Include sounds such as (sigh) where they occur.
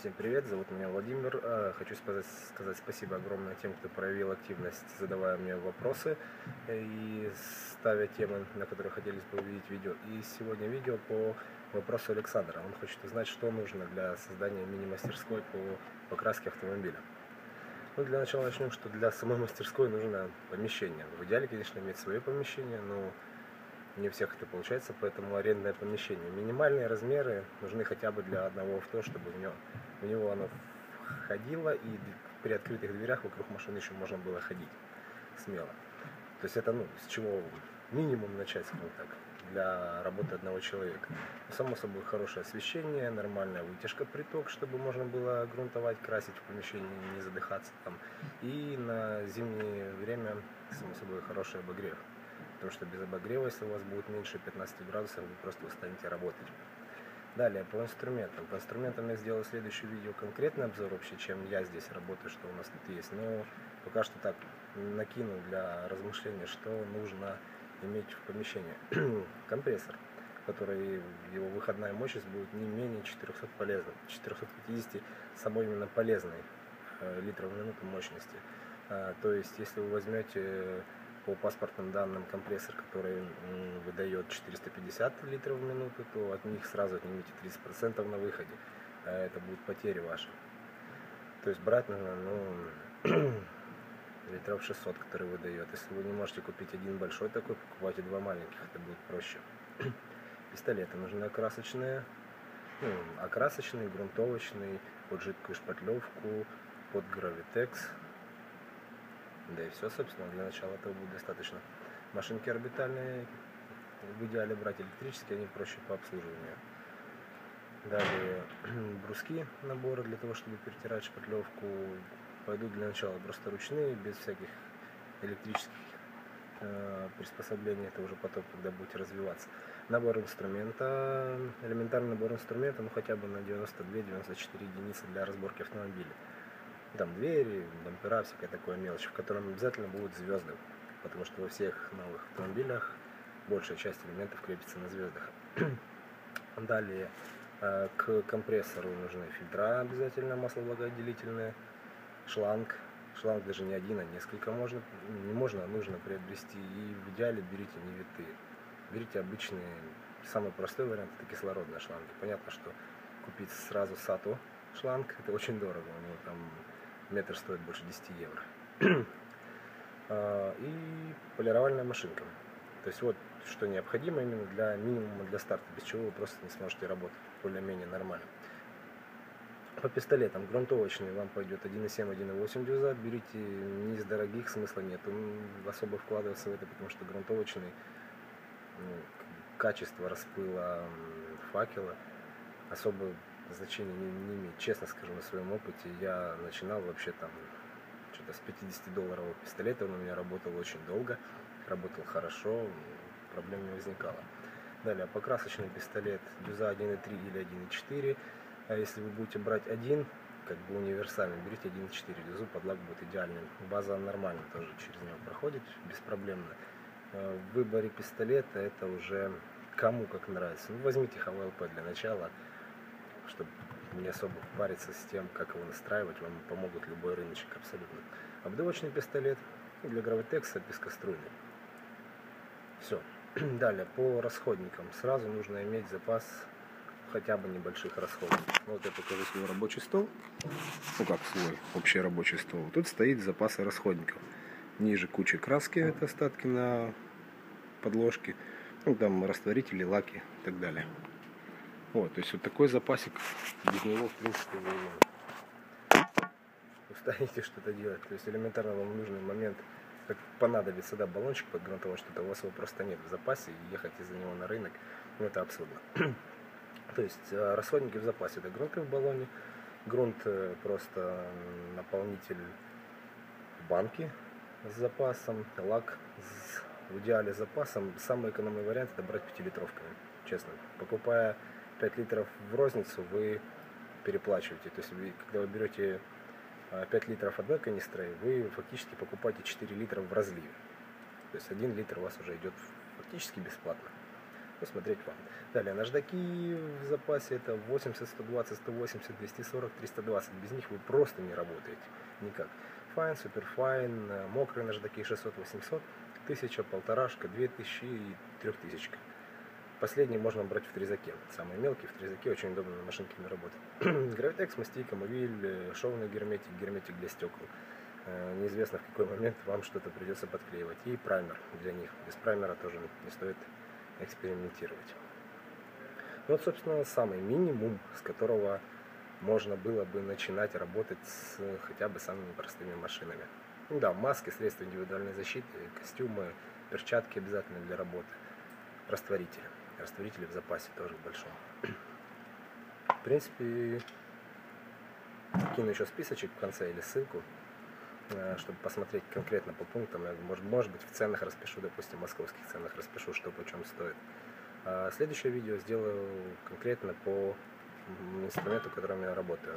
Всем привет, зовут меня Владимир. Э, хочу сказать, спасибо огромное тем, кто проявил активность, задавая мне вопросы и ставя темы, на которые хотелось бы увидеть видео. И сегодня видео по вопросу Александра. Он хочет узнать, что нужно для создания мини-мастерской по покраске автомобиля. Ну, для начала начнем, что для самой мастерской нужно помещение. В идеале, конечно, иметь свое помещение, но не у всех это получается, поэтому арендное помещение. Минимальные размеры нужны хотя бы для одного авто, чтобы в него, в него оно ходило, и при открытых дверях вокруг машины еще можно было ходить смело. То есть это, ну, с чего минимум начать, скажем так, для работы одного человека. Само собой, хорошее освещение, нормальная вытяжка приток, чтобы можно было грунтовать, красить в помещении, не задыхаться там. И на зимнее время, само собой, хороший обогрев. Потому что без обогрева, если у вас будет меньше 15 градусов, вы просто устанете работать. Далее, по инструментам. По инструментам я сделал следующее видео конкретный обзор вообще, чем я здесь работаю, что у нас тут есть. Но пока что так накину для размышления, что нужно иметь в помещении. (clears throat) Компрессор, который, его выходная мощность будет не менее 400 полезных, 450 самой именно полезной э, литров в минуту мощности. А, то есть, если вы возьмете по паспортным данным компрессор, который выдает 450 литров в минуту, то от них сразу отнимите 30% на выходе. А это будет потери ваши. То есть брать нужно, ну, (clears throat) литров 600, который выдает. Если вы не можете купить один большой такой, покупайте два маленьких, это будет проще. (clears throat) Пистолеты нужны окрасочные, ну, окрасочный, грунтовочный, под жидкую шпатлевку, под гравитекс, да и все, собственно, для начала этого будет достаточно. Машинки орбитальные, в идеале брать электрические, они проще по обслуживанию. Далее (clears throat) бруски набора для того, чтобы перетирать шпатлевку. Пойдут для начала просто ручные, без всяких электрических э, приспособлений. Это уже потом, когда будете развиваться. Набор инструмента, элементарный набор инструмента, ну хотя бы на 92-94 единицы для разборки автомобиля там двери, бампера, всякая такое мелочь, в котором обязательно будут звезды, потому что во всех новых автомобилях большая часть элементов крепится на звездах. (clears throat) Далее э, к компрессору нужны фильтра обязательно, масловлагоотделительные, шланг. Шланг даже не один, а несколько можно, не можно, а нужно приобрести. И в идеале берите не витые. Берите обычные, самый простой вариант это кислородные шланги. Понятно, что купить сразу сату шланг это очень дорого. У него там метр стоит больше 10 евро. (clears throat) А, и полировальная машинка. То есть вот что необходимо именно для минимума для старта, без чего вы просто не сможете работать более-менее нормально. По пистолетам грунтовочный вам пойдет 1.7, 1.8 дюза. Берите не из дорогих, смысла нет. особо вкладываться в это, потому что грунтовочный ну, качество распыла факела особо значения не, не имеет. Честно скажу, на своем опыте я начинал вообще там что-то с 50 долларового пистолета, он у меня работал очень долго, работал хорошо, проблем не возникало. Далее, покрасочный пистолет дюза 1.3 или 1.4. А если вы будете брать один, как бы универсальный, берите 1.4 дюзу, подлак будет идеальным. База нормально тоже через него проходит, беспроблемно. А в выборе пистолета это уже кому как нравится. Ну, возьмите HVLP для начала чтобы не особо париться с тем, как его настраивать, вам помогут любой рыночек абсолютно. Обдувочный пистолет для гравитекса пескоструйный. Все. (clears throat) Далее, по расходникам. Сразу нужно иметь запас хотя бы небольших расходов. Вот я покажу свой рабочий стол. Ну как свой, общий рабочий стол. Тут стоит запасы расходников. Ниже куча краски, это остатки на подложке. Ну там растворители, лаки и так далее. Вот, то есть вот такой запасик, без него, в принципе, вы устанете что-то делать. То есть элементарно вам нужный момент, как понадобится, да, баллончик под грунтовой, что-то у вас его просто нет в запасе, и ехать из-за него на рынок, ну это абсурдно. (clears throat) то есть э, расходники в запасе, это грунты в баллоне, грунт э, просто наполнитель банки с запасом, лак с, в идеале с запасом. Самый экономный вариант это брать пятилитровками, честно. Покупая 5 литров в розницу вы переплачиваете. То есть вы, когда вы берете 5 а, литров одной канистры, вы фактически покупаете 4 литра в разливе. То есть 1 литр у вас уже идет фактически бесплатно. ну, смотреть вам. Далее, наждаки в запасе это 80, 120, 180, 240, 320. Без них вы просто не работаете. Никак. Fine, Superfine, мокрые наждаки 600, 800, 1000, полторашка, 2000 и 3000. Последний можно брать в трезаке. Самый мелкий в трезаке, очень удобно на машинке на работе. (clears throat) Гравитекс, мастика, мовиль, шовный герметик, герметик для стекол. Э, неизвестно в какой момент вам что-то придется подклеивать. И праймер для них. Без праймера тоже не стоит экспериментировать. Ну, вот, собственно, самый минимум, с которого можно было бы начинать работать с хотя бы самыми простыми машинами. Ну да, маски, средства индивидуальной защиты, костюмы, перчатки обязательно для работы, растворители растворители в запасе тоже в большом. В принципе, кину еще списочек в конце или ссылку, э, чтобы посмотреть конкретно по пунктам. Может, может быть в ценах распишу, допустим, в московских ценах распишу, что почем стоит. А следующее видео сделаю конкретно по инструменту, которым я работаю.